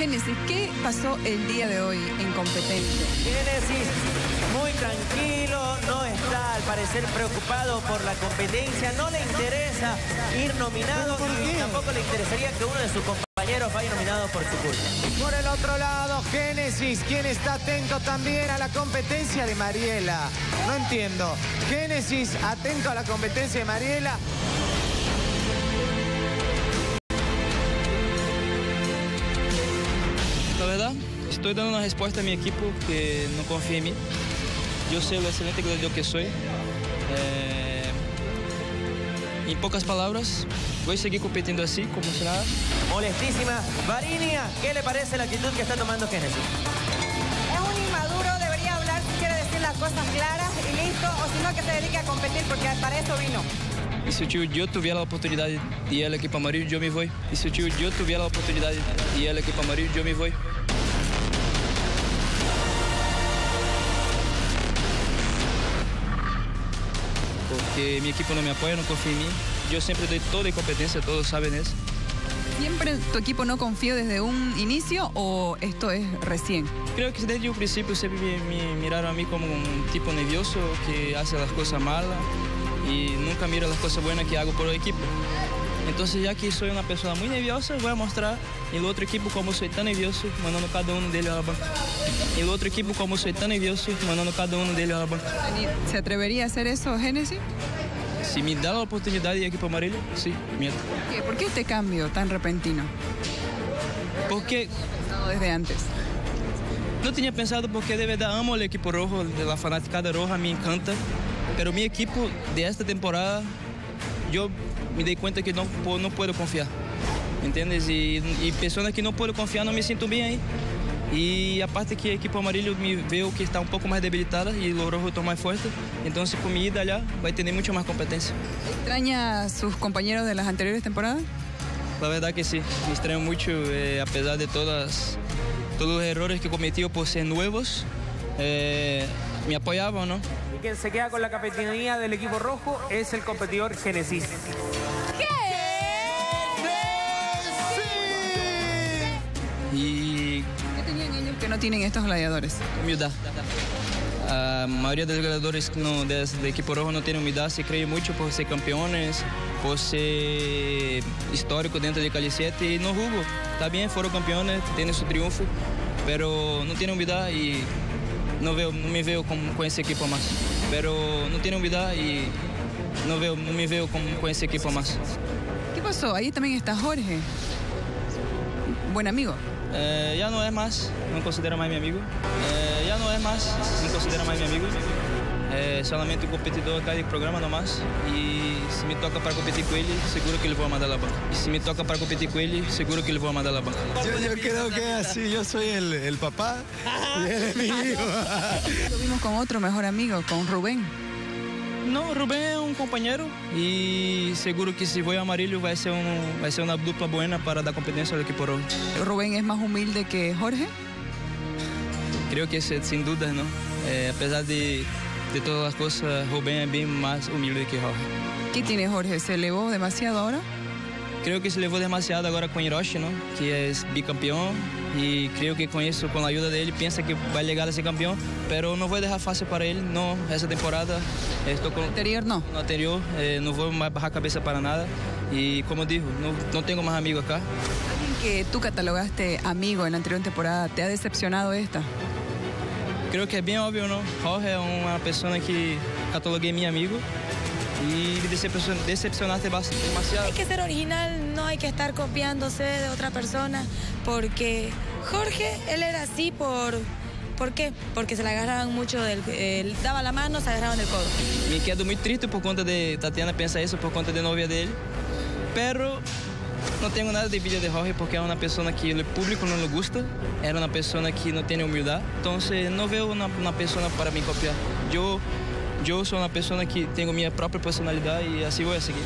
Génesis, ¿qué pasó el día de hoy en competencia? Génesis, muy tranquilo, no está al parecer preocupado por la competencia, no le interesa ir nominado y tampoco le interesaría que uno de sus compañeros vaya nominado por su culpa. Por el otro lado, Génesis, quien está atento también a la competencia de Mariela. No entiendo. Génesis, atento a la competencia de Mariela. Estoy dando una respuesta a mi equipo que no confía en mí. Yo sé lo excelente que yo que soy. Eh, en pocas palabras, voy a seguir compitiendo así, como si nada. Molestísima. Varinia, ¿qué le parece la actitud que está tomando Génesis? Es un inmaduro, debería hablar si quiere decir las cosas claras y listo, o si no que se dedique a competir porque para eso vino. E se o tio Gio tiver a oportunidade de ir aqui para Amarillo, eu me vou. E se o tio Gio tiver a oportunidade de ir aqui para Amarillo, eu me vou. Porque mi equipo no me apoya, no confía en mí. Yo siempre doy toda la competencia, todos saben eso. ¿Siempre tu equipo no confió desde un inicio o esto es recién? Creo que desde un principio siempre me, me miraron a mí como un tipo nervioso que hace las cosas malas y nunca mira las cosas buenas que hago por el equipo. Entonces, ya que soy una persona muy nerviosa, voy a mostrar el otro equipo como soy tan nervioso, mandando cada uno de ellos a la banca. El otro equipo como soy tan nervioso, mandando cada uno de ellos a la banca. ¿Se atrevería a hacer eso, Génesis? Si me da la oportunidad de equipo amarillo, sí, miedo. ¿Por qué? ¿Por qué este cambio tan repentino? Porque desde antes. no tenía pensado porque de verdad amo el equipo rojo, la fanaticada roja me encanta, pero mi equipo de esta temporada yo me di cuenta que no, no puedo confiar, ¿entiendes? Y, y personas que no puedo confiar no me siento bien ahí. Y aparte que el equipo amarillo me veo que está un poco más debilitada y están más fuertes, entonces por mi ida allá va a tener mucho más competencia. ¿Extraña a sus compañeros de las anteriores temporadas? La verdad que sí, me extraño mucho, eh, a pesar de todas, todos los errores que he cometido por ser nuevos, eh, me apoyaban, ¿no? Y quien se queda con la capitanía del equipo rojo es el competidor Genesis. Y ¿Qué tenían ellos que no tienen estos gladiadores? humildad. A mayoría de los jugadores no, de, de equipo rojo no tienen humildad, se creen mucho por ser campeones, por ser histórico dentro de Cali 7 y no jugó. Está bien, fueron campeones, tienen su triunfo, pero no tienen humildad y no, veo, no me veo con, con ese equipo más. Pero no tienen humildad y no, veo, no me veo con, con ese equipo más. ¿Qué pasó? Ahí también está Jorge. Buen amigo. Eh, ya no es más, no considera más mi amigo. Eh, ya no es más, no considera más mi amigo. É solamente um competidor a cada programa, não mais. E se me toca para competir com ele, seguro que ele vai mandar a banca. E se me toca para competir com ele, seguro que ele vai mandar a banca. Yo, yo creo que es así, yo soy el, el papá y él es mi hijo. Lo vimos con otro mejor amigo, con Rubén. Não, o Rubem é um companheiro e seguro que se for amarillo vai ser, um, vai ser uma dupla buena para dar competência ao equipo rojo. Rubén es más humilde que Jorge. Creo que ese, sin duda, ¿no? Eh, apesar de, de todas las cosas, Rubén es bien más humilde que Jorge. ¿Qué tiene Jorge? ¿Se elevó demasiado ahora? Creo que se levou demasiado agora com Hiroshi, não? que é bicampeão. E creio que com isso, com a ajuda dele, pensa que vai chegar a ser campeão. Pero não vou deixar fácil para ele, não. Essa temporada estou com Anterior no. no anterior, eh, mais barrar a cabeça para nada. E como digo, não, não tenho mais amigo acá. Alguien que tú catalogaste amigo en la anterior temporada, ¿te ha decepcionado esta? Creio que é bem óbvio, não? Jorge é uma pessoa que cataloguei meu amigo. E me decepcion- decepcionaste bastante, demasiado. Hay que ser original, no hay que estar copiándose de otra persona, porque Jorge, él era así por... ¿Por qué? Porque se le agarraban mucho del... él daba la mano, se agarraban del codo. Me quedo muito triste por conta de Tatiana pensa isso por conta de novia dele. Pero não tenho nada de envidia de Jorge porque é uma pessoa que o público não lhe gusta, era uma pessoa que não tem humildade. Então não vejo uma, uma pessoa para me copiar. Eu eu sou uma pessoa que tenho minha própria personalidade e assim vou seguir.